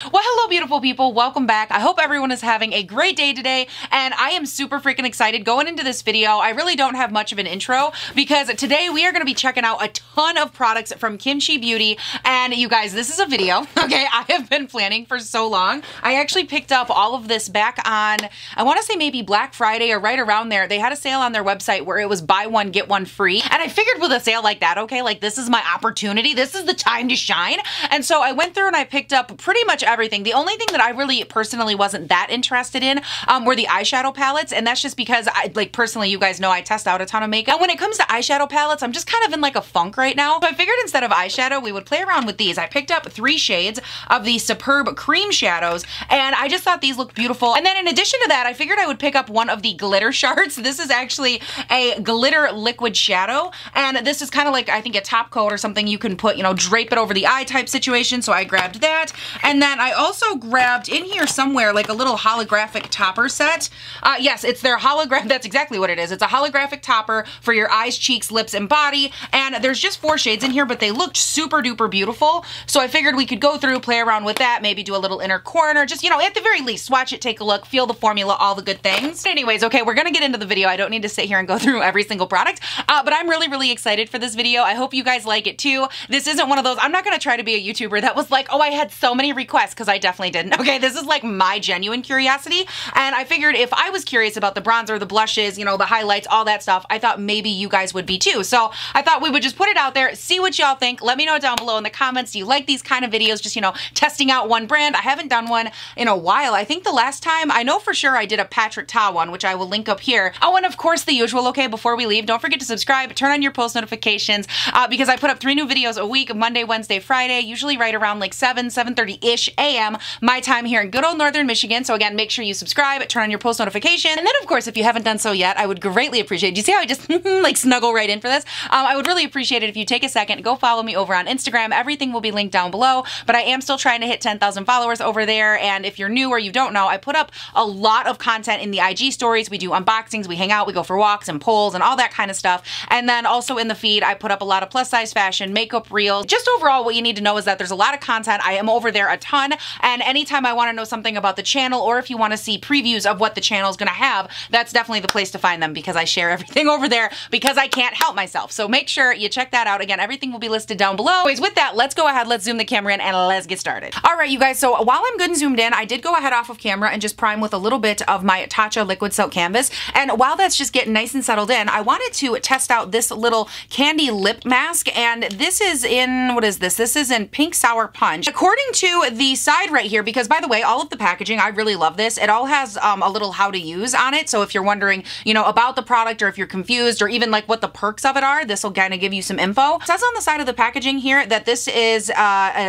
Well, hello, beautiful people. Welcome back. I hope everyone is having a great day today, and I am super freaking excited going into this video. I really don't have much of an intro because today we are going to be checking out a ton of products from Kimchi Beauty, and you guys, this is a video, okay? I have been planning for so long. I actually picked up all of this back on, I want to say maybe Black Friday or right around there. They had a sale on their website where it was buy one, get one free, and I figured with a sale like that, okay, like this is my opportunity. This is the time to shine, and so I went through and I picked up pretty much everything. The only thing that I really personally wasn't that interested in um, were the eyeshadow palettes, and that's just because I, like personally, you guys know I test out a ton of makeup. And when it comes to eyeshadow palettes, I'm just kind of in like a funk right now. So I figured instead of eyeshadow, we would play around with these. I picked up three shades of the Superb Cream Shadows, and I just thought these looked beautiful. And then in addition to that, I figured I would pick up one of the glitter shards. This is actually a glitter liquid shadow, and this is kind of like, I think a top coat or something you can put, you know, drape it over the eye type situation, so I grabbed that. And then I also grabbed in here somewhere like a little holographic topper set. Uh, yes, it's their hologram. That's exactly what it is. It's a holographic topper for your eyes, cheeks, lips, and body. And there's just four shades in here, but they looked super duper beautiful. So I figured we could go through, play around with that, maybe do a little inner corner. Just, you know, at the very least, swatch it, take a look, feel the formula, all the good things. But anyways, okay, we're gonna get into the video. I don't need to sit here and go through every single product, uh, but I'm really, really excited for this video. I hope you guys like it too. This isn't one of those, I'm not gonna try to be a YouTuber that was like, oh, I had so many requests, because I definitely didn't. Okay, this is like my genuine curiosity. And I figured if I was curious about the bronzer, the blushes, you know, the highlights, all that stuff, I thought maybe you guys would be too. So I thought we would just put it out there, see what y'all think. Let me know down below in the comments. Do you like these kind of videos? Just, you know, testing out one brand. I haven't done one in a while. I think the last time, I know for sure I did a Patrick Ta one, which I will link up here. Oh, and of course the usual, okay, before we leave, don't forget to subscribe, turn on your post notifications, uh, because I put up three new videos a week, Monday, Wednesday, Friday, usually right around like 7, 7.30-ish a.m. my time here in good old Northern Michigan. So again, make sure you subscribe, turn on your post notification. And then of course, if you haven't done so yet, I would greatly appreciate, do you see how I just like snuggle right in for this? Um, I would really appreciate it if you take a second, go follow me over on Instagram. Everything will be linked down below, but I am still trying to hit 10,000 followers over there. And if you're new or you don't know, I put up a lot of content in the IG stories. We do unboxings, we hang out, we go for walks and polls and all that kind of stuff. And then also in the feed, I put up a lot of plus size fashion, makeup reels. Just overall, what you need to know is that there's a lot of content. I am over there a ton. And anytime I want to know something about the channel or if you want to see previews of what the channel is going to have, that's definitely the place to find them because I share everything over there because I can't help myself. So make sure you check that out. Again, everything will be listed down below. Anyways, with that, let's go ahead, let's zoom the camera in and let's get started. All right, you guys, so while I'm good and zoomed in, I did go ahead off of camera and just prime with a little bit of my Tatcha Liquid Silk Canvas. And while that's just getting nice and settled in, I wanted to test out this little candy lip mask. And this is in, what is this? This is in Pink Sour Punch. According to the side right here, because by the way, all of the packaging, I really love this. It all has um, a little how to use on it. So if you're wondering, you know, about the product or if you're confused or even like what the perks of it are, this will kind of give you some info. It says on the side of the packaging here that this is uh,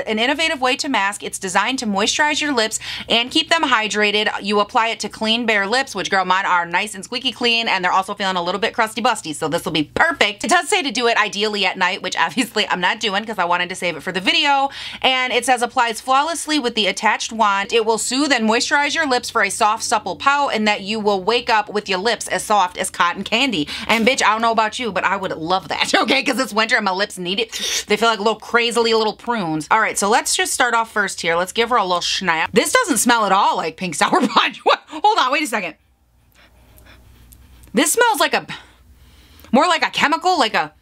an innovative way to mask. It's designed to moisturize your lips and keep them hydrated. You apply it to clean bare lips, which girl, mine are nice and squeaky clean and they're also feeling a little bit crusty busty. So this will be perfect. It does say to do it ideally at night, which obviously I'm not doing because I wanted to save it for the video. And it says applies flawlessly with the attached wand. It will soothe and moisturize your lips for a soft, supple pout and that you will wake up with your lips as soft as cotton candy. And bitch, I don't know about you, but I would love that, okay? Because it's winter and my lips need it. They feel like little crazily little prunes. All right, so let's just start off first here. Let's give her a little snap. This doesn't smell at all like pink sour punch. What? Hold on, wait a second. This smells like a, more like a chemical, like a,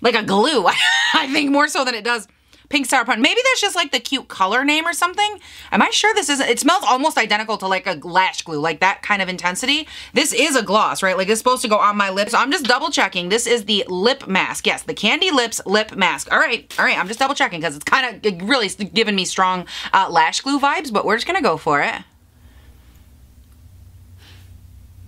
like a glue. I think more so than it does pink sour punch. Maybe that's just like the cute color name or something. Am I sure this isn't? It smells almost identical to like a lash glue, like that kind of intensity. This is a gloss, right? Like it's supposed to go on my lips. So I'm just double checking. This is the lip mask. Yes, the Candy Lips lip mask. All right, all right. I'm just double checking because it's kind of really giving me strong uh, lash glue vibes, but we're just gonna go for it.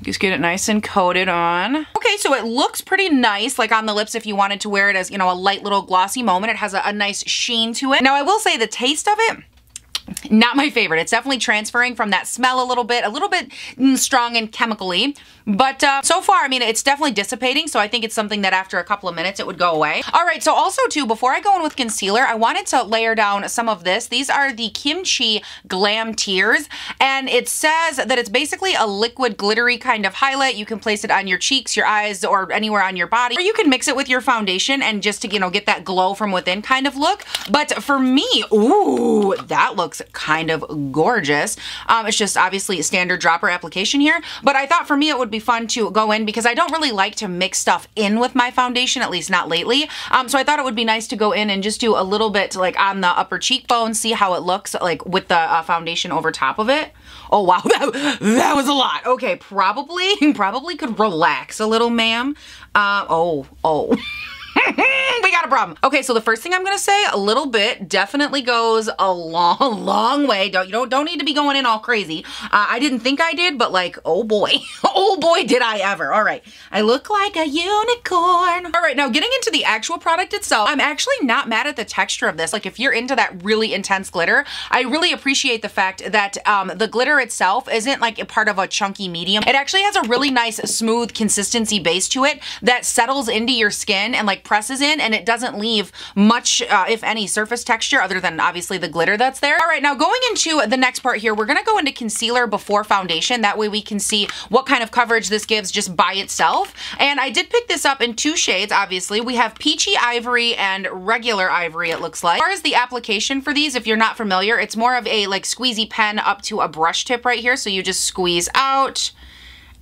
Just get it nice and coated on. Okay, so it looks pretty nice, like on the lips if you wanted to wear it as, you know, a light little glossy moment. It has a, a nice sheen to it. Now, I will say the taste of it, not my favorite. It's definitely transferring from that smell a little bit, a little bit mm, strong and chemically. But uh, so far, I mean, it's definitely dissipating. So I think it's something that after a couple of minutes, it would go away. All right. So also too, before I go in with concealer, I wanted to layer down some of this. These are the Kimchi Glam Tears. And it says that it's basically a liquid glittery kind of highlight. You can place it on your cheeks, your eyes, or anywhere on your body. Or you can mix it with your foundation and just to, you know, get that glow from within kind of look. But for me, ooh, that looks kind of gorgeous. Um, it's just obviously a standard dropper application here, but I thought for me it would be fun to go in because I don't really like to mix stuff in with my foundation, at least not lately. Um, so I thought it would be nice to go in and just do a little bit like on the upper cheekbone, see how it looks like with the uh, foundation over top of it. Oh wow, that, that was a lot. Okay, probably, probably could relax a little, ma'am. Uh, oh, oh. we got a problem. Okay, so the first thing I'm gonna say, a little bit, definitely goes a long, long way. Don't you don't don't need to be going in all crazy. Uh, I didn't think I did, but like, oh boy, oh boy, did I ever. All right, I look like a unicorn. All right, now getting into the actual product itself, I'm actually not mad at the texture of this. Like, if you're into that really intense glitter, I really appreciate the fact that um, the glitter itself isn't like a part of a chunky medium. It actually has a really nice smooth consistency base to it that settles into your skin and like presses in and it doesn't leave much, uh, if any, surface texture other than obviously the glitter that's there. All right, now going into the next part here, we're gonna go into concealer before foundation. That way we can see what kind of coverage this gives just by itself. And I did pick this up in two shades, obviously. We have Peachy Ivory and regular ivory, it looks like. As far as the application for these, if you're not familiar, it's more of a like squeezy pen up to a brush tip right here. So you just squeeze out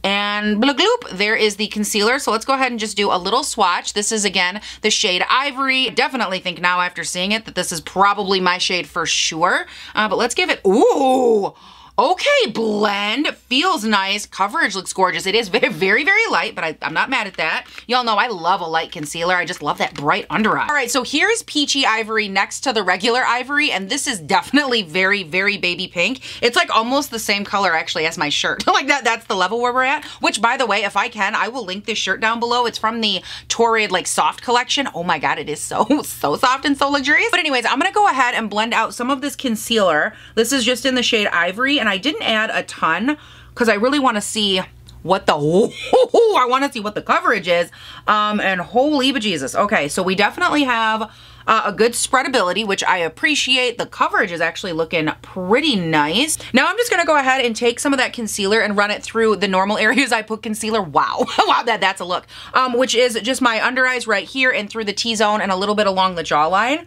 and blah gloop, there is the concealer. So let's go ahead and just do a little swatch. This is again, the shade Ivory. Definitely think now after seeing it that this is probably my shade for sure. Uh, but let's give it, ooh, Okay, blend. Feels nice. Coverage looks gorgeous. It is very, very, very light, but I, am not mad at that. Y'all know I love a light concealer. I just love that bright under eye. All right, so here's Peachy Ivory next to the regular Ivory, and this is definitely very, very baby pink. It's like almost the same color actually as my shirt. like that, that's the level where we're at, which by the way, if I can, I will link this shirt down below. It's from the Torrid like soft collection. Oh my God, it is so, so soft and so luxurious. But anyways, I'm gonna go ahead and blend out some of this concealer. This is just in the shade Ivory, and I didn't add a ton because I really want to see what the oh, I want to see what the coverage is um and holy bejesus. Okay so we definitely have uh, a good spreadability which I appreciate. The coverage is actually looking pretty nice. Now I'm just gonna go ahead and take some of that concealer and run it through the normal areas I put concealer. Wow. Wow that that's a look. Um which is just my under eyes right here and through the T-zone and a little bit along the jawline.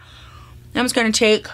I'm just gonna take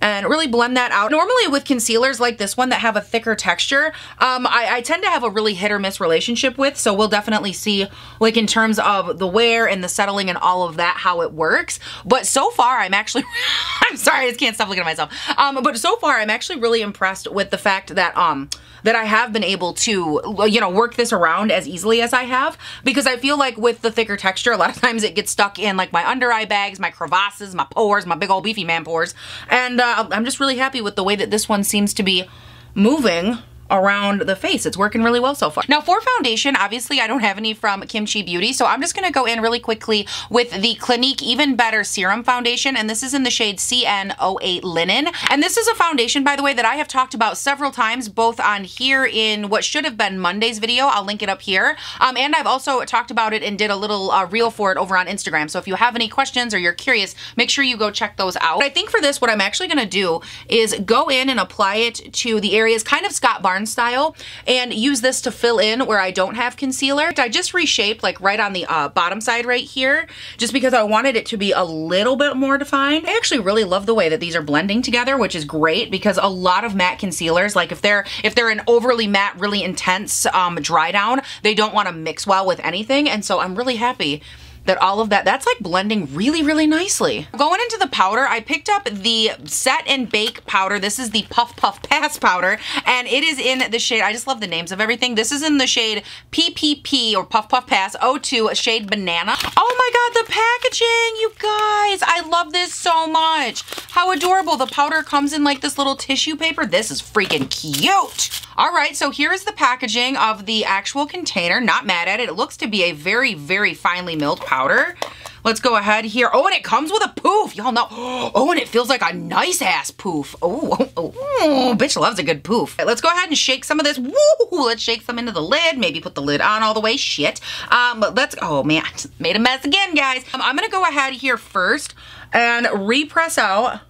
and really blend that out. Normally with concealers like this one that have a thicker texture, um, I, I, tend to have a really hit or miss relationship with, so we'll definitely see like in terms of the wear and the settling and all of that, how it works. But so far, I'm actually, sorry, I just can't stop looking at myself. Um, but so far, I'm actually really impressed with the fact that, um, that I have been able to, you know, work this around as easily as I have because I feel like with the thicker texture, a lot of times it gets stuck in like my under eye bags, my crevasses, my pores, my big old beefy man pores. And uh, I'm just really happy with the way that this one seems to be moving around the face. It's working really well so far. Now for foundation, obviously I don't have any from Kimchi Beauty, so I'm just gonna go in really quickly with the Clinique Even Better Serum Foundation, and this is in the shade CN08 Linen. And this is a foundation, by the way, that I have talked about several times, both on here in what should have been Monday's video. I'll link it up here. Um, and I've also talked about it and did a little uh, reel for it over on Instagram. So if you have any questions or you're curious, make sure you go check those out. But I think for this, what I'm actually gonna do is go in and apply it to the areas kind of Scott Barnes style and use this to fill in where I don't have concealer. I just reshaped like right on the uh, bottom side right here just because I wanted it to be a little bit more defined. I actually really love the way that these are blending together which is great because a lot of matte concealers like if they're if they're an overly matte really intense um, dry down they don't want to mix well with anything and so I'm really happy that all of that, that's like blending really, really nicely. Going into the powder, I picked up the Set and Bake powder. This is the Puff Puff Pass powder, and it is in the shade, I just love the names of everything. This is in the shade PPP, or Puff Puff Pass 02, shade Banana. Oh my god, the packaging, you guys. I love this so much. How adorable. The powder comes in like this little tissue paper. This is freaking cute. All right, so here is the packaging of the actual container. Not mad at it. It looks to be a very, very finely milled powder. Let's go ahead here. Oh, and it comes with a poof. Y'all know. Oh, and it feels like a nice ass poof. Oh, oh, oh, bitch loves a good poof. Right, let's go ahead and shake some of this. Woo! Let's shake some into the lid. Maybe put the lid on all the way. Shit. Um, but let's, oh man, made a mess again, guys. Um, I'm gonna go ahead here first and repress out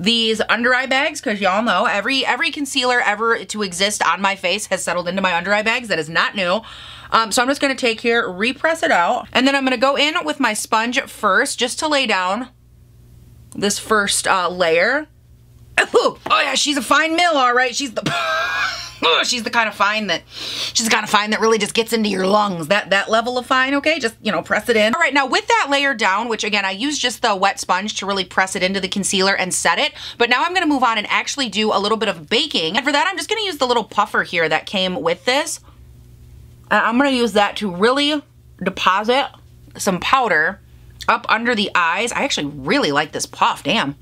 these under eye bags because y'all know every every concealer ever to exist on my face has settled into my under eye bags. That is not new. Um, so I'm just going to take here, repress it out, and then I'm going to go in with my sponge first just to lay down this first uh, layer. oh yeah, she's a fine mill, all right. She's the... she's the kind of fine that she's the kind of fine that really just gets into your lungs. That that level of fine, okay? Just, you know, press it in. All right, now with that layer down, which again, I use just the wet sponge to really press it into the concealer and set it. But now I'm gonna move on and actually do a little bit of baking. And for that, I'm just gonna use the little puffer here that came with this. And I'm gonna use that to really deposit some powder up under the eyes. I actually really like this puff, damn.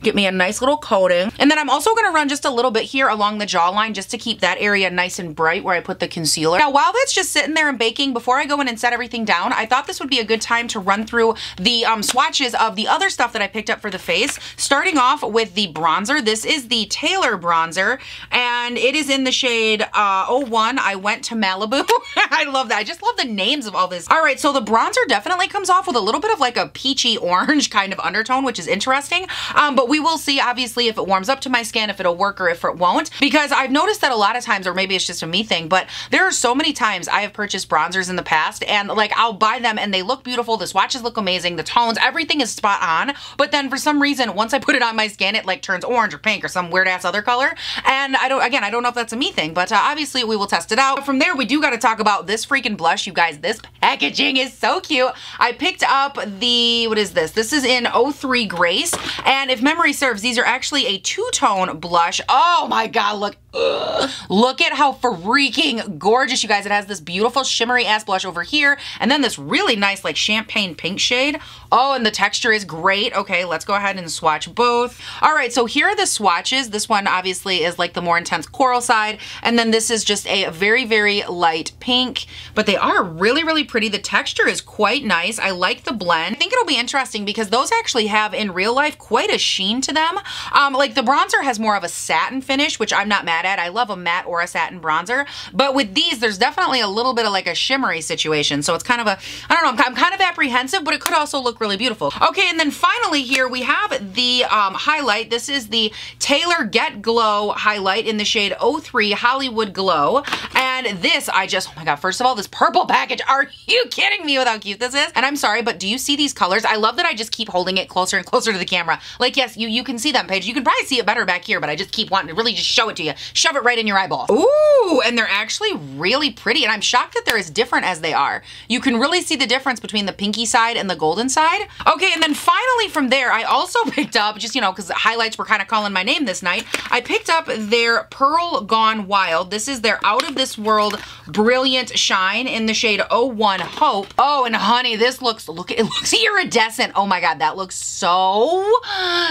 Get me a nice little coating. And then I'm also gonna run just a little bit here along the jawline just to keep that area nice and bright where I put the concealer. Now, while that's just sitting there and baking, before I go in and set everything down, I thought this would be a good time to run through the um, swatches of the other stuff that I picked up for the face. Starting off with the bronzer. This is the Thailor bronzer, and it is in the shade uh, 01. I went to Malibu. I love that. I just love the names of all this. All right, so the bronzer definitely comes off with a little bit of like a peachy orange kind of undertone, which is interesting. Um, but we will see obviously if it warms up to my skin, if it'll work or if it won't. Because I've noticed that a lot of times, or maybe it's just a me thing, but there are so many times I have purchased bronzers in the past and like I'll buy them and they look beautiful. The swatches look amazing. The tones, everything is spot on. But then for some reason, once I put it on my skin, it like turns orange or pink or some weird ass other color. And I don't, again, I don't know if that's a me thing, but uh, obviously we will test it out. But from there, we do got to talk about this freaking blush, you guys. This packaging is so cute. I picked up the, what is this? This is in 03 Grace. And if memory serves, these are actually a two-tone blush. Oh my God, look Look at how freaking gorgeous, you guys. It has this beautiful shimmery ass blush over here, and then this really nice like champagne pink shade. Oh, and the texture is great. Okay, let's go ahead and swatch both. All right, so here are the swatches. This one obviously is like the more intense coral side, and then this is just a very, very light pink, but they are really, really pretty. The texture is quite nice. I like the blend. I think it'll be interesting because those actually have in real life quite a sheen to them. Um, like the bronzer has more of a satin finish, which I'm not mad at. I love a matte or a satin bronzer, but with these, there's definitely a little bit of like a shimmery situation. So it's kind of a, I don't know, I'm, kind of apprehensive, but it could also look really beautiful. Okay, and then finally here we have the um, highlight. This is the Thailor Get Glow highlight in the shade 03 Hollywood Glow. And this, I just, oh my God, first of all, this purple package, are you kidding me with how cute this is? And I'm sorry, but do you see these colors? I love that I just keep holding it closer and closer to the camera. Like, yes, you, you can see them, Paige. You can probably see it better back here, but I just keep wanting to really just show it to you shove it right in your eyeball. Ooh, and they're actually really pretty. And I'm shocked that they're as different as they are. You can really see the difference between the pinky side and the golden side. Okay, and then finally from there, I also picked up, just, you know, because highlights were kind of calling my name this night, I picked up their Pearl Gone Wild. This is their Out of This World Brilliant Shine in the shade 01 Hope. Oh, and honey, this looks, look, it looks iridescent. Oh my God, that looks so,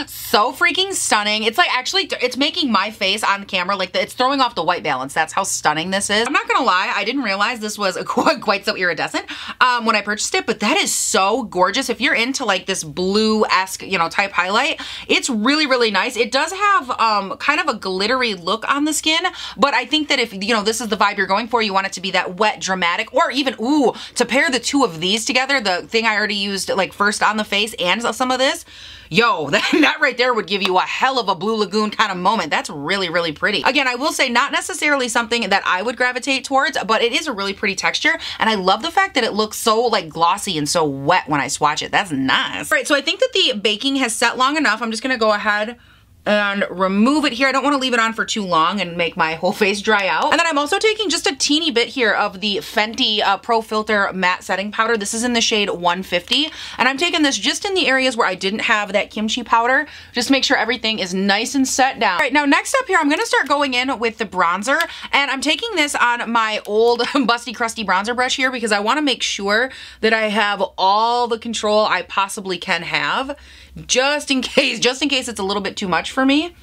so freaking stunning. It's like actually, it's making my face on camera like the, it's throwing off the white balance. That's how stunning this is. I'm not gonna lie, I didn't realize this was quite, quite so iridescent um, when I purchased it, but that is so gorgeous. If you're into like this blue-esque, you know, type highlight, it's really, really nice. It does have um, kind of a glittery look on the skin, but I think that if, you know, this is the vibe you're going for, you want it to be that wet, dramatic, or even, ooh, to pair the two of these together, the thing I already used like first on the face and some of this, yo, that, that right there would give you a hell of a Blue Lagoon kind of moment. That's really, really pretty. Again, I will say not necessarily something that I would gravitate towards, but it is a really pretty texture. And I love the fact that it looks so like glossy and so wet when I swatch it. That's nice. All right, so I think that the baking has set long enough. I'm just gonna go ahead and remove it here. I don't want to leave it on for too long and make my whole face dry out. And then I'm also taking just a teeny bit here of the Fenty uh, Pro Filt'r Matte Setting Powder. This is in the shade 150. And I'm taking this just in the areas where I didn't have that kimchi powder. Just make sure everything is nice and set down. All right, now next up here, I'm going to start going in with the bronzer. And I'm taking this on my old busty crusty bronzer brush here because I want to make sure that I have all the control I possibly can have just in case, just in case it's a little bit too much for me.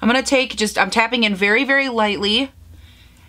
I'm gonna take just, I'm tapping in very, very lightly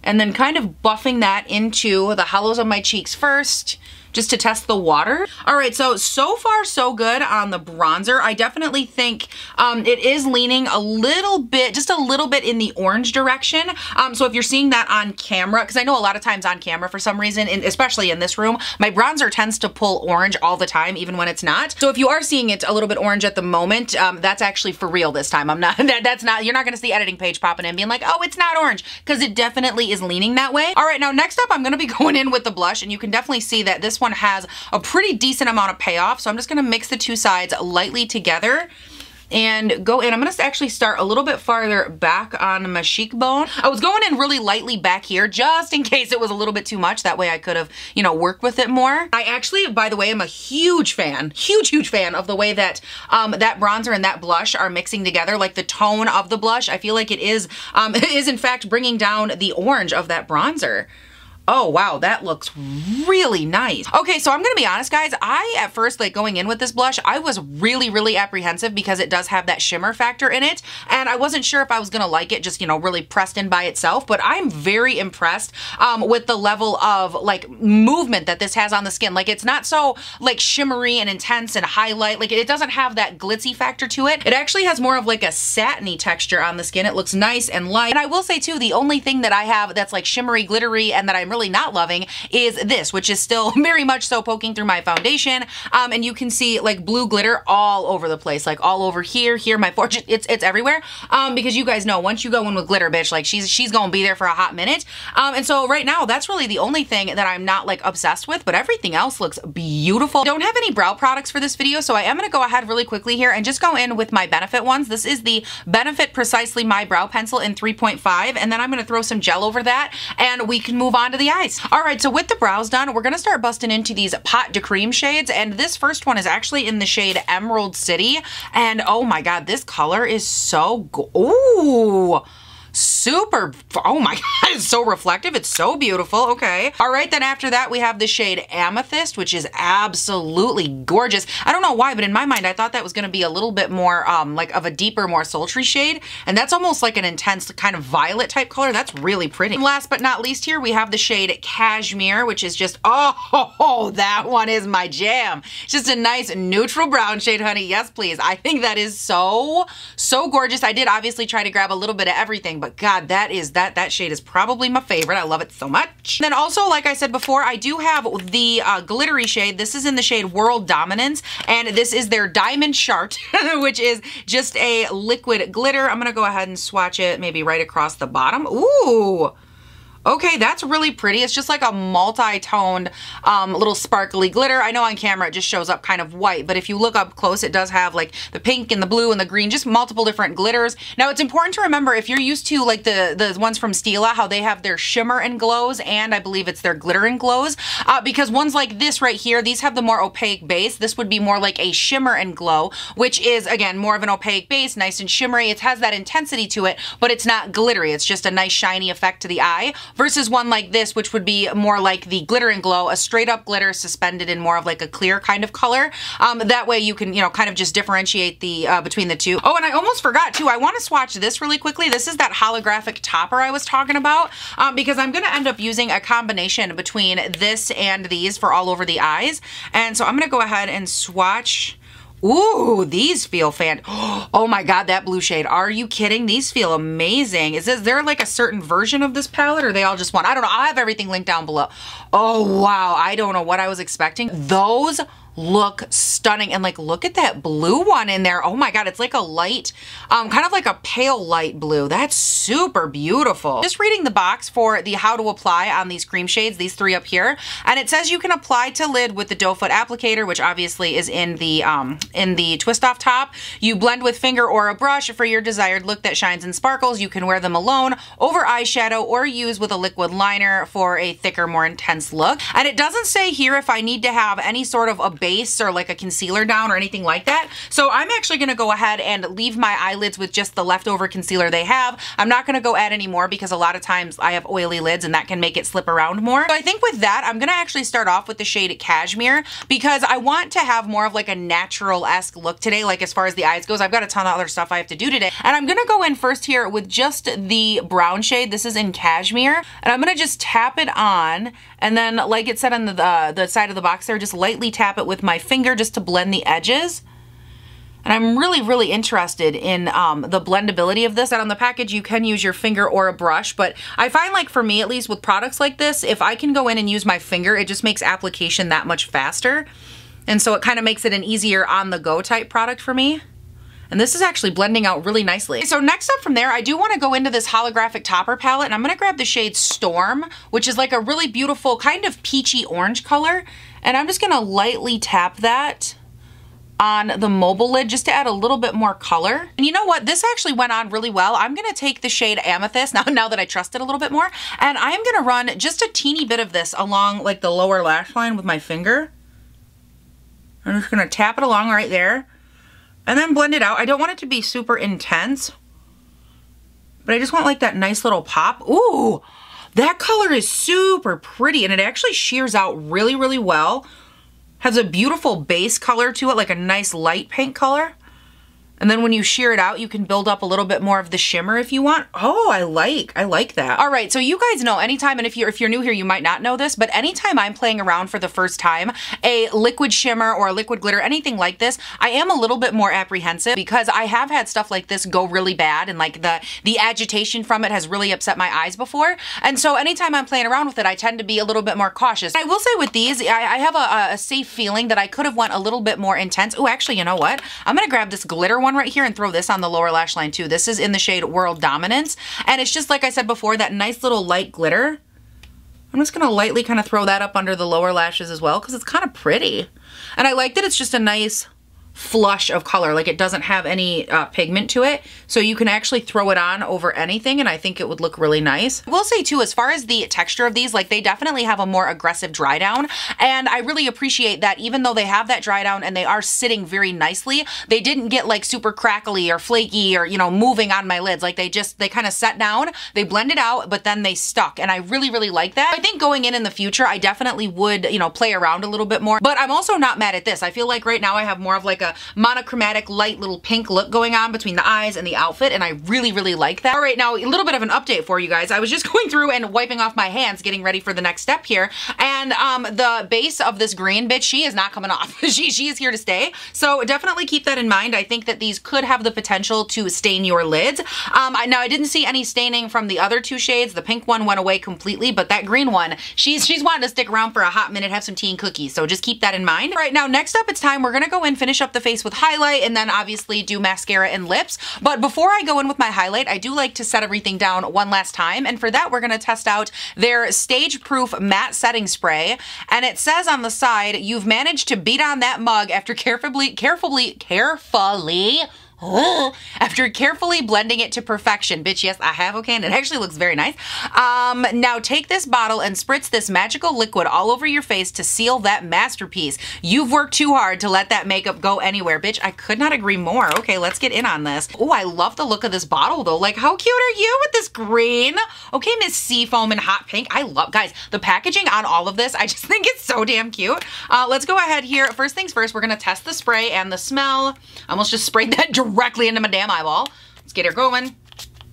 and then kind of buffing that into the hollows of my cheeks first just to test the water. All right, so, so far so good on the bronzer. I definitely think um, it is leaning a little bit, just a little bit in the orange direction. Um, so if you're seeing that on camera, because I know a lot of times on camera for some reason, and especially in this room, my bronzer tends to pull orange all the time, even when it's not. So if you are seeing it a little bit orange at the moment, um, that's actually for real this time. I'm not, that, that's not, you're not gonna see editing Paige popping in being like, oh, it's not orange, because it definitely is leaning that way. All right, now next up, I'm gonna be going in with the blush, and you can definitely see that this one has a pretty decent amount of payoff. So I'm just gonna mix the two sides lightly together and go in. I'm gonna actually start a little bit farther back on my cheekbone. I was going in really lightly back here just in case it was a little bit too much. That way I could have, you know, worked with it more. I actually, by the way, I'm a huge fan, huge, huge fan of the way that um, that bronzer and that blush are mixing together. Like the tone of the blush, I feel like it is, um, it is in fact bringing down the orange of that bronzer. Oh, wow, that looks really nice. Okay, so I'm gonna be honest, guys. I, at first, like going in with this blush, I was really, really apprehensive because it does have that shimmer factor in it. And I wasn't sure if I was gonna like it just, you know, really pressed in by itself. But I'm very impressed um, with the level of like movement that this has on the skin. Like it's not so like shimmery and intense and highlight. Like it doesn't have that glitzy factor to it. It actually has more of like a satiny texture on the skin. It looks nice and light. And I will say too, the only thing that I have that's like shimmery, glittery, and that I'm really not loving is this, which is still very much so poking through my foundation. Um, and you can see like blue glitter all over the place, like all over here, here, my fortune, it's, it's everywhere. Um, because you guys know once you go in with glitter, bitch, like she's, she's gonna be there for a hot minute. Um, and so right now, that's really the only thing that I'm not like obsessed with, but everything else looks beautiful. I don't have any brow products for this video, so I am gonna go ahead really quickly here and just go in with my Benefit ones. This is the Benefit Precisely My Brow Pencil in 3.5, and then I'm gonna throw some gel over that, and we can move on to the eyes. All right, so with the brows done, we're gonna start busting into these Pot de Creme shades, and this first one is actually in the shade Emerald City, and oh my god, this color is so, ooh, super, oh my God, it's so reflective. It's so beautiful. Okay. All right, then after that, we have the shade Amethyst, which is absolutely gorgeous. I don't know why, but in my mind, I thought that was to be a little bit more um, like of a deeper, more sultry shade. And that's almost like an intense kind of violet type color. That's really pretty. And last but not least here, we have the shade Cashmere, which is just, oh, that one is my jam. It's just a nice neutral brown shade, honey. Yes, please. I think that is so, so gorgeous. I did obviously try to grab a little bit of everything, but God, that is, that, that shade is probably my favorite. I love it so much. And then also, like I said before, I do have the uh, glittery shade. This is in the shade World Dominance, and this is their Diamond Shart, which is just a liquid glitter. I'm gonna go ahead and swatch it maybe right across the bottom. Ooh, Okay, that's really pretty. It's just like a multi-toned um, little sparkly glitter. I know on camera it just shows up kind of white, but if you look up close, it does have like the pink and the blue and the green, just multiple different glitters. Now it's important to remember if you're used to like the, the ones from Stila, how they have their shimmer and glows, and I believe it's their glitter and glows, uh, because ones like this right here, these have the more opaque base. This would be more like a shimmer and glow, which is again, more of an opaque base, nice and shimmery. It has that intensity to it, but it's not glittery. It's just a nice shiny effect to the eye versus one like this, which would be more like the glitter and glow, a straight up glitter suspended in more of like a clear kind of color. Um, that way you can, you know, kind of just differentiate the uh, between the two. Oh, and I almost forgot too, I want to swatch this really quickly. This is that holographic topper I was talking about um, because I'm going to end up using a combination between this and these for all over the eyes. And so I'm going to go ahead and swatch Ooh, these feel fan. Oh my God, that blue shade. Are you kidding? These feel amazing. Is, this, is there like a certain version of this palette or they all just one? I don't know. I'll have everything linked down below. Oh, wow. I don't know what I was expecting. Those look stunning. And like, look at that blue one in there. Oh my God, it's like a light, um, kind of like a pale light blue. That's super beautiful. Just reading the box for the how to apply on these cream shades, these three up here. And it says you can apply to lid with the doe foot applicator, which obviously is in the, um, in the twist off top. You blend with finger or a brush for your desired look that shines and sparkles. You can wear them alone over eyeshadow or use with a liquid liner for a thicker, more intense look. And it doesn't say here if I need to have any sort of a base or like a concealer down or anything like that. So I'm actually gonna go ahead and leave my eyelids with just the leftover concealer they have. I'm not gonna go add any more because a lot of times I have oily lids and that can make it slip around more. So I think with that, I'm gonna actually start off with the shade Cashmere because I want to have more of like a natural-esque look today, like as far as the eyes goes. I've got a ton of other stuff I have to do today. And I'm gonna go in first here with just the brown shade. This is in Cashmere. And I'm gonna just tap it on and then like it said on the, uh, the side of the box there, just lightly tap it with my finger just to blend the edges. And I'm really, really interested in um, the blendability of this. And on the package, you can use your finger or a brush, but I find like for me, at least with products like this, if I can go in and use my finger, it just makes application that much faster. And so it kind of makes it an easier on-the-go type product for me. And this is actually blending out really nicely. So next up from there, I do wanna go into this holographic topper palette and I'm gonna grab the shade Storm, which is like a really beautiful kind of peachy orange color. And I'm just gonna lightly tap that on the mobile lid just to add a little bit more color. And you know what? This actually went on really well. I'm gonna take the shade Amethyst now, now that I trust it a little bit more, and I'm gonna run just a teeny bit of this along like the lower lash line with my finger. I'm just gonna tap it along right there and then blend it out. I don't want it to be super intense, but I just want like that nice little pop. Ooh, that color is super pretty and it actually sheers out really, really well. Has a beautiful base color to it, like a nice light pink color. And then when you sheer it out, you can build up a little bit more of the shimmer if you want. Oh, I like, I like that. All right, so you guys know anytime, and if you're, if you're new here, you might not know this, but anytime I'm playing around for the first time, a liquid shimmer or a liquid glitter, anything like this, I am a little bit more apprehensive because I have had stuff like this go really bad and like the, the agitation from it has really upset my eyes before. And so anytime I'm playing around with it, I tend to be a little bit more cautious. I will say with these, I, I have a, a safe feeling that I could have went a little bit more intense. Oh, actually, you know what? I'm gonna grab this glitter one right here and throw this on the lower lash line too. This is in the shade World Dominance. And it's just like I said before, that nice little light glitter. I'm just gonna lightly kind of throw that up under the lower lashes as well because it's kind of pretty. And I like that it's just a nice flush of color. Like it doesn't have any uh, pigment to it. So you can actually throw it on over anything and I think it would look really nice. I will say too, as far as the texture of these, like they definitely have a more aggressive dry down. And I really appreciate that even though they have that dry down and they are sitting very nicely, they didn't get like super crackly or flaky or, you know, moving on my lids. Like they just, they kind of set down, they blended out, but then they stuck. And I really, really like that. I think going in in the future, I definitely would, you know, play around a little bit more, but I'm also not mad at this. I feel like right now I have more of like a monochromatic light little pink look going on between the eyes and the outfit and I really, really like that. All right, now a little bit of an update for you guys. I was just going through and wiping off my hands, getting ready for the next step here, and um, the base of this green bitch, she is not coming off. she, she is here to stay, so definitely keep that in mind. I think that these could have the potential to stain your lids. Um, I, now, I didn't see any staining from the other two shades. The pink one went away completely, but that green one, she's, she's wanting to stick around for a hot minute, have some tea and cookies, so just keep that in mind. All right, now next up, it's time. We're gonna go and finish up the face with highlight and then obviously do mascara and lips. But before I go in with my highlight, I do like to set everything down one last time. And for that, we're gonna test out their Stage Proof Matte Setting Spray. And it says on the side, you've managed to beat on that mug after carefully, carefully, carefully after carefully blending it to perfection. Bitch, yes, I have, okay, and it actually looks very nice. Um, now take this bottle and spritz this magical liquid all over your face to seal that masterpiece. You've worked too hard to let that makeup go anywhere, bitch. I could not agree more. Okay, let's get in on this. Oh, I love the look of this bottle though. Like, how cute are you with this green? Okay, Miss Seafoam and hot pink. I love, guys, the packaging on all of this, I just think it's so damn cute. Uh, let's go ahead here. First things first, we're gonna test the spray and the smell. I almost just sprayed that directly into my damn eyeball. Let's get her going.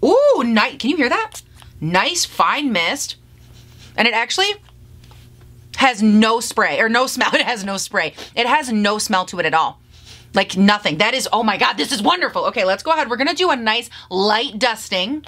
Ooh, nice. Can you hear that? Nice fine mist. And it actually has no spray, or no smell. It has no spray. It has no smell to it at all. Like nothing. That is, oh my God, this is wonderful. Okay, let's go ahead. We're gonna do a nice light dusting.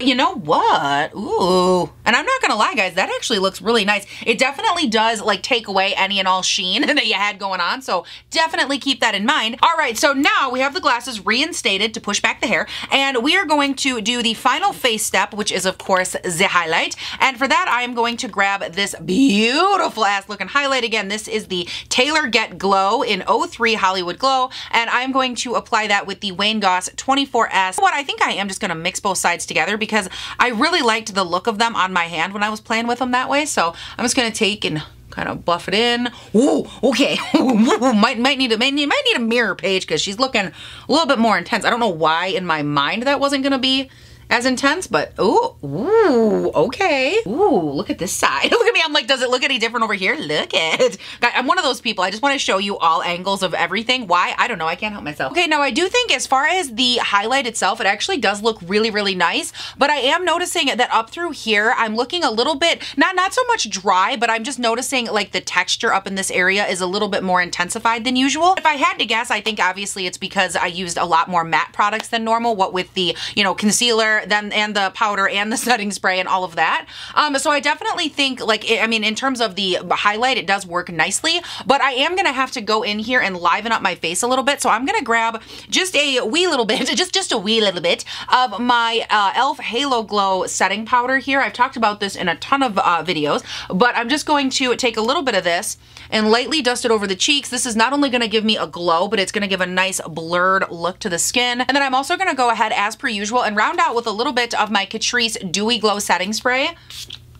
You know what? Ooh. And I'm not gonna lie, guys, that actually looks really nice. It definitely does like take away any and all sheen that you had going on, so definitely keep that in mind. All right, so now we have the glasses reinstated to push back the hair, and we are going to do the final face step, which is of course the highlight. And for that, I am going to grab this beautiful ass looking highlight. Again, this is the Thailor Get Glow in 03 Hollywood Glow, and I'm going to apply that with the Wayne Goss 24S. What I think I am just gonna mix both sides together because because I really liked the look of them on my hand when I was playing with them that way. So I'm just gonna take and kind of buff it in. Ooh, okay. might might need a might need, might need a mirror page because she's looking a little bit more intense. I don't know why in my mind that wasn't gonna be as intense, but ooh, ooh, okay. Ooh, look at this side. look at me, I'm like, does it look any different over here? Look at it. I'm one of those people, I just wanna show you all angles of everything. Why? I don't know, I can't help myself. Okay, now I do think as far as the highlight itself, it actually does look really, really nice, but I am noticing that up through here, I'm looking a little bit, not, not so much dry, but I'm just noticing like the texture up in this area is a little bit more intensified than usual. If I had to guess, I think obviously it's because I used a lot more matte products than normal, what with the, you know, concealer then and the powder and the setting spray and all of that. Um, so I definitely think like, it, I mean, in terms of the highlight, it does work nicely, but I am gonna have to go in here and liven up my face a little bit. So I'm gonna grab just a wee little bit, just, just a wee little bit of my uh, e.l.f. Halo Glow setting powder here. I've talked about this in a ton of uh, videos, but I'm just going to take a little bit of this and lightly dust it over the cheeks. This is not only gonna give me a glow, but it's gonna give a nice blurred look to the skin. And then I'm also gonna go ahead as per usual and round out with a little bit of my Catrice Dewy Glow Setting Spray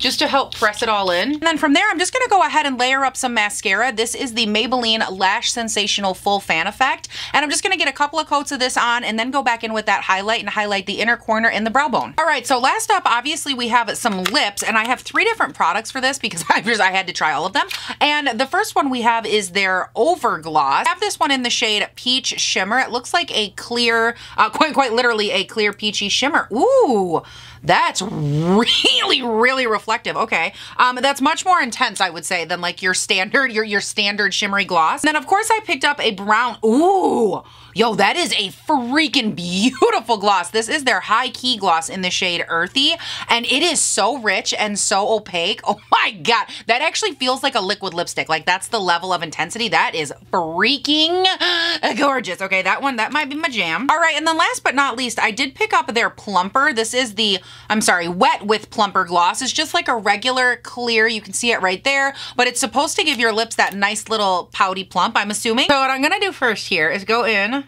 just to help press it all in. And then from there, I'm just gonna go ahead and layer up some mascara. This is the Maybelline Lash Sensational Full Fan Effect. And I'm just gonna get a couple of coats of this on and then go back in with that highlight and highlight the inner corner and the brow bone. All right, so last up, obviously we have some lips and I have three different products for this because I, just, I had to try all of them. And the first one we have is their Over Gloss. I have this one in the shade Peach Shimmer. It looks like a clear, uh, quite, quite literally a clear peachy shimmer. Ooh, that's really, really reflective. Okay. Um, that's much more intense, I would say, than like your standard, your, your standard shimmery gloss. And then of course I picked up a brown, ooh, Yo, that is a freaking beautiful gloss. This is their high key gloss in the shade Earthy, and it is so rich and so opaque. Oh my God, that actually feels like a liquid lipstick. Like that's the level of intensity. That is freaking gorgeous. Okay, that one, that might be my jam. All right, and then last but not least, I did pick up their Plumper. This is the, I'm sorry, Wet with Plumper gloss. It's just like a regular clear, you can see it right there, but it's supposed to give your lips that nice little pouty plump, I'm assuming. So what I'm gonna do first here is go in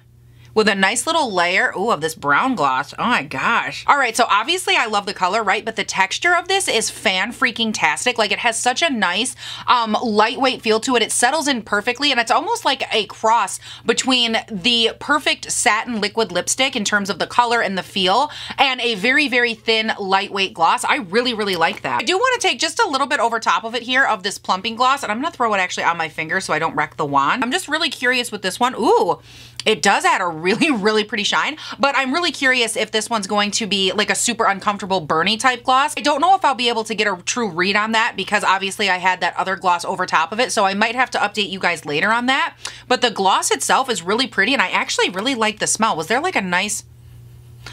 with a nice little layer, ooh, of this brown gloss. Oh my gosh. All right, so obviously I love the color, right? But the texture of this is fan freaking tastic. Like it has such a nice um, lightweight feel to it. It settles in perfectly and it's almost like a cross between the perfect satin liquid lipstick in terms of the color and the feel and a very, very thin lightweight gloss. I really, really like that. I do want to take just a little bit over top of it here of this plumping gloss and I'm going to throw it actually on my finger so I don't wreck the wand. I'm just really curious with this one. Ooh, it does add a really, really pretty shine, but I'm really curious if this one's going to be like a super uncomfortable burny type gloss. I don't know if I'll be able to get a true read on that because obviously I had that other gloss over top of it, so I might have to update you guys later on that. But the gloss itself is really pretty and I actually really like the smell. Was there like a nice,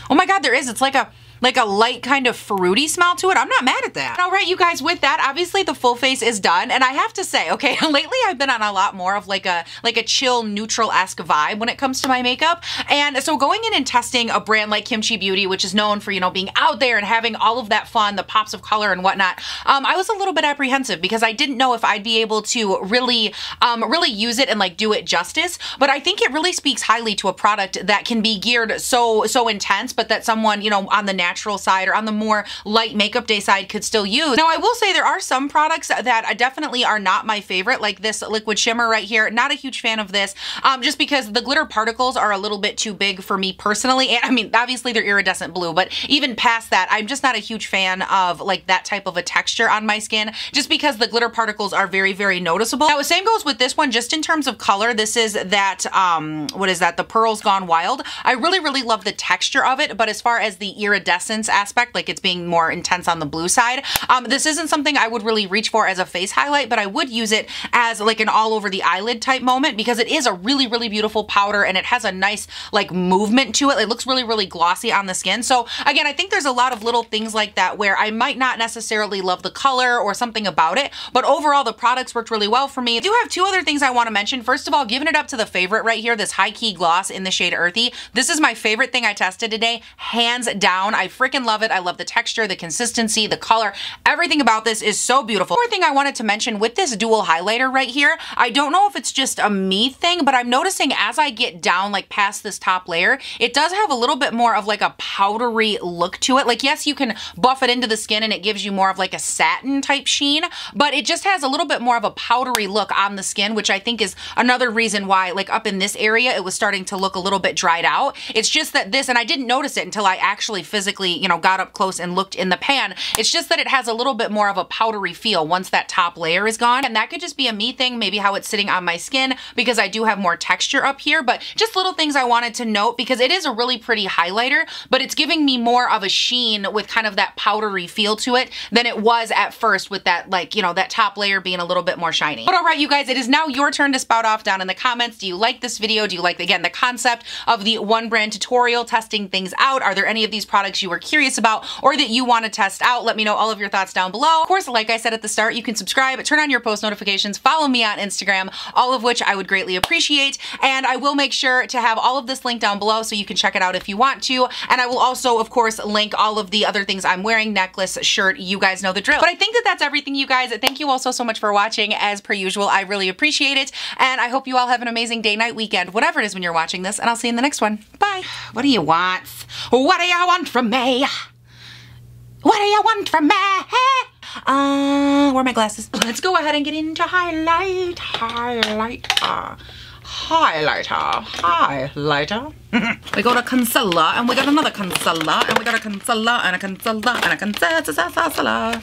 oh my God, there is. It's like a, like a light kind of fruity smell to it. I'm not mad at that. All right, you guys, with that, obviously the full face is done. And I have to say, okay, lately I've been on a lot more of like a like a chill, neutral-esque vibe when it comes to my makeup. And so going in and testing a brand like Kimchi Beauty, which is known for, you know, being out there and having all of that fun, the pops of color and whatnot, um, I was a little bit apprehensive because I didn't know if I'd be able to really, um, really use it and like do it justice. But I think it really speaks highly to a product that can be geared so, so intense, but that someone, you know, on the natural side or on the more light makeup day side could still use. Now I will say there are some products that I definitely are not my favorite, like this liquid shimmer right here. Not a huge fan of this, um, just because the glitter particles are a little bit too big for me personally. And I mean, obviously they're iridescent blue, but even past that, I'm just not a huge fan of like that type of a texture on my skin, just because the glitter particles are very, very noticeable. Now the same goes with this one, just in terms of color. This is that, um, what is that? The Pearls Gone Wild. I really, really love the texture of it, but as far as the iridescence aspect, like it's being more intense on the blue side. Um, this isn't something I would really reach for as a face highlight, but I would use it as like an all over the eyelid type moment because it is a really, really beautiful powder and it has a nice like movement to it. It looks really, really glossy on the skin. So again, I think there's a lot of little things like that where I might not necessarily love the color or something about it, but overall the products worked really well for me. I do have two other things I want to mention. First of all, giving it up to the favorite right here, this high key gloss in the shade Earthy. This is my favorite thing I tested today, hands down. I freaking love it. I love the texture, the consistency, the color, everything about this is so beautiful. One thing I wanted to mention with this dual highlighter right here, I don't know if it's just a me thing, but I'm noticing as I get down like past this top layer, it does have a little bit more of like a powdery look to it. Like yes, you can buff it into the skin and it gives you more of like a satin type sheen, but it just has a little bit more of a powdery look on the skin, which I think is another reason why like up in this area, it was starting to look a little bit dried out. It's just that this, and I didn't notice it until I actually physically, you know, got up close and looked in the pan. It's just that it has a little bit more of a powdery feel once that top layer is gone. And that could just be a me thing, maybe how it's sitting on my skin because I do have more texture up here, but just little things I wanted to note because it is a really pretty highlighter, but it's giving me more of a sheen with kind of that powdery feel to it than it was at first with that like, you know, that top layer being a little bit more shiny. But all right, you guys, it is now your turn to spout off down in the comments. Do you like this video? Do you like, again, the concept of the one brand tutorial testing things out? Are there any of these products you are curious about or that you want to test out. Let me know all of your thoughts down below. Of course, like I said at the start, you can subscribe, turn on your post notifications, follow me on Instagram, all of which I would greatly appreciate. And I will make sure to have all of this linked down below so you can check it out if you want to. And I will also, of course, link all of the other things I'm wearing, necklace, shirt, you guys know the drill. But I think that that's everything, you guys. Thank you all so, so much for watching. As per usual, I really appreciate it. And I hope you all have an amazing day, night, weekend, whatever it is when you're watching this. And I'll see you in the next one. Bye. What do you want? What do you want me? What do you want from me? Uh, where are my glasses? Let's go ahead and get into highlight, highlighter, highlighter, highlighter. we got a concealer and we got another concealer and we got a concealer and a concealer and a concealer.